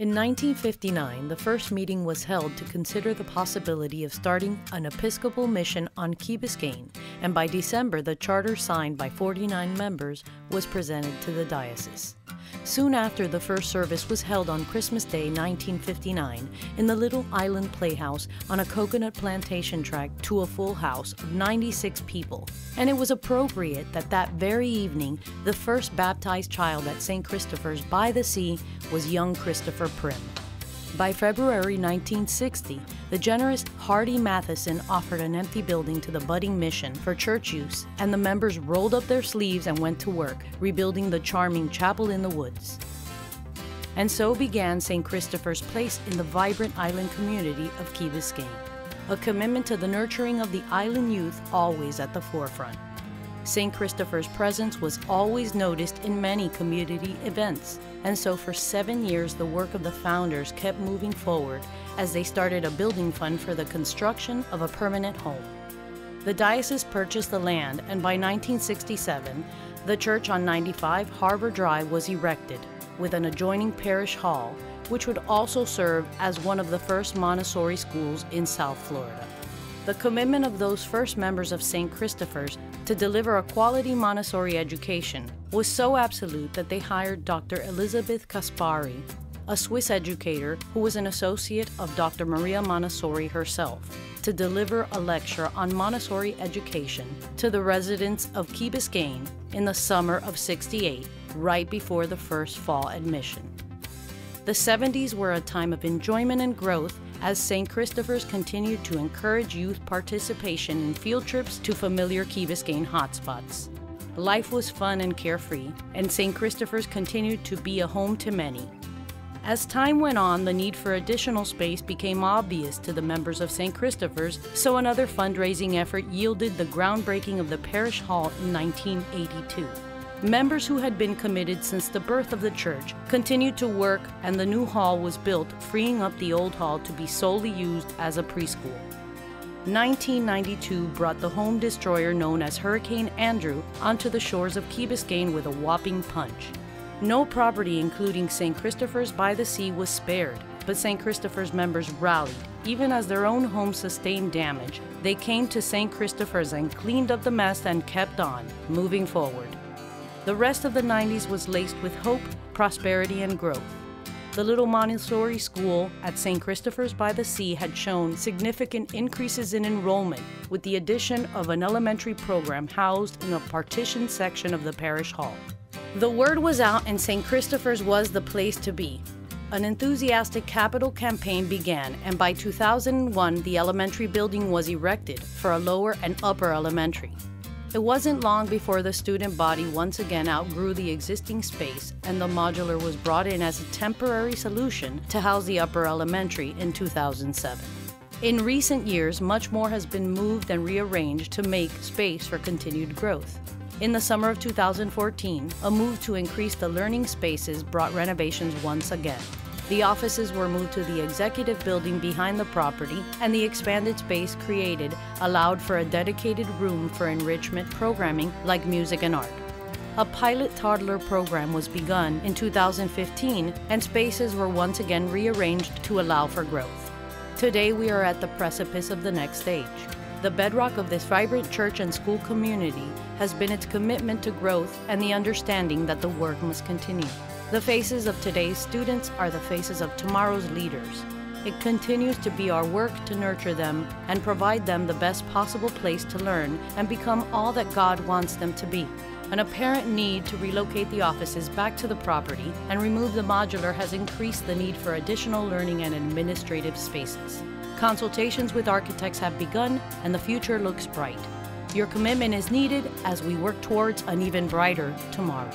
In 1959, the first meeting was held to consider the possibility of starting an Episcopal mission on Key Biscayne, and by December, the charter signed by 49 members was presented to the diocese. Soon after, the first service was held on Christmas Day 1959 in the Little Island Playhouse on a coconut plantation tract to a full house of 96 people. And it was appropriate that that very evening, the first baptized child at St. Christopher's by the Sea was young Christopher Prim. By February 1960, the generous Hardy Matheson offered an empty building to the budding mission for church use, and the members rolled up their sleeves and went to work, rebuilding the charming chapel in the woods. And so began St. Christopher's place in the vibrant island community of Key Biscayne, a commitment to the nurturing of the island youth always at the forefront. St. Christopher's presence was always noticed in many community events, and so for seven years the work of the founders kept moving forward as they started a building fund for the construction of a permanent home. The diocese purchased the land, and by 1967, the church on 95 Harbor Drive was erected, with an adjoining parish hall, which would also serve as one of the first Montessori schools in South Florida. The commitment of those first members of St. Christopher's to deliver a quality Montessori education was so absolute that they hired Dr. Elizabeth Caspari, a Swiss educator who was an associate of Dr. Maria Montessori herself, to deliver a lecture on Montessori education to the residents of Key Biscayne in the summer of 68, right before the first fall admission. The 70s were a time of enjoyment and growth as St. Christopher's continued to encourage youth participation in field trips to familiar Key Biscayne hotspots. Life was fun and carefree, and St. Christopher's continued to be a home to many. As time went on, the need for additional space became obvious to the members of St. Christopher's, so another fundraising effort yielded the groundbreaking of the parish hall in 1982. Members who had been committed since the birth of the church continued to work, and the new hall was built, freeing up the old hall to be solely used as a preschool. 1992 brought the home destroyer known as Hurricane Andrew onto the shores of Key Biscayne with a whopping punch. No property, including St. Christopher's by the Sea, was spared, but St. Christopher's members rallied. Even as their own home sustained damage, they came to St. Christopher's and cleaned up the mess and kept on, moving forward. The rest of the 90s was laced with hope, prosperity, and growth. The little Montessori school at St. Christopher's by the Sea had shown significant increases in enrollment with the addition of an elementary program housed in a partitioned section of the parish hall. The word was out and St. Christopher's was the place to be. An enthusiastic capital campaign began, and by 2001, the elementary building was erected for a lower and upper elementary. It wasn't long before the student body once again outgrew the existing space and the modular was brought in as a temporary solution to house the upper elementary in 2007. In recent years, much more has been moved and rearranged to make space for continued growth. In the summer of 2014, a move to increase the learning spaces brought renovations once again. The offices were moved to the executive building behind the property, and the expanded space created allowed for a dedicated room for enrichment programming like music and art. A pilot toddler program was begun in 2015, and spaces were once again rearranged to allow for growth. Today, we are at the precipice of the next stage. The bedrock of this vibrant church and school community has been its commitment to growth and the understanding that the work must continue. The faces of today's students are the faces of tomorrow's leaders. It continues to be our work to nurture them and provide them the best possible place to learn and become all that God wants them to be. An apparent need to relocate the offices back to the property and remove the modular has increased the need for additional learning and administrative spaces. Consultations with architects have begun and the future looks bright. Your commitment is needed as we work towards an even brighter tomorrow.